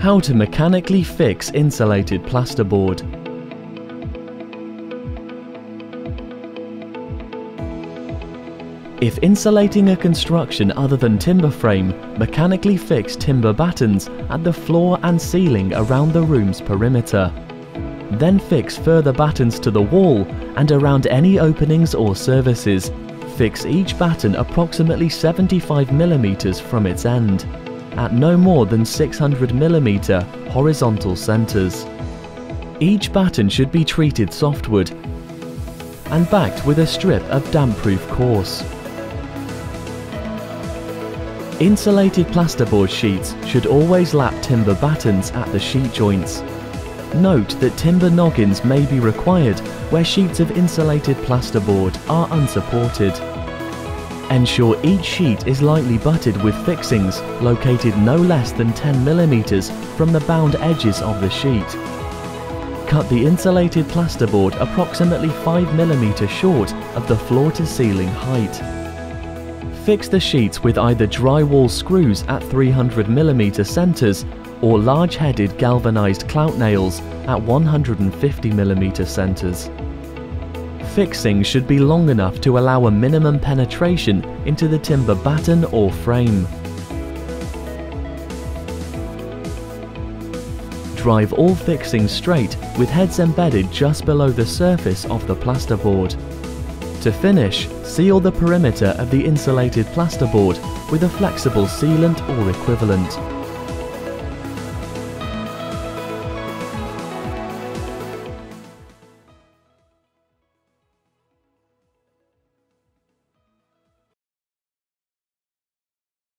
How to mechanically fix insulated plasterboard. If insulating a construction other than timber frame, mechanically fix timber battens at the floor and ceiling around the room's perimeter. Then fix further battens to the wall and around any openings or surfaces. Fix each batten approximately 75mm from its end, at no more than 600mm horizontal centres. Each batten should be treated softwood and backed with a strip of damp-proof course. Insulated plasterboard sheets should always lap timber battens at the sheet joints. Note that timber noggins may be required where sheets of insulated plasterboard are unsupported. Ensure each sheet is lightly butted with fixings located no less than 10mm from the bound edges of the sheet. Cut the insulated plasterboard approximately 5mm short of the floor to ceiling height. Fix the sheets with either drywall screws at 300mm centres or large-headed galvanised clout nails at 150mm centres. Fixing should be long enough to allow a minimum penetration into the timber batten or frame. Drive all fixings straight with heads embedded just below the surface of the plasterboard. To finish, seal the perimeter of the insulated plasterboard with a flexible sealant or equivalent.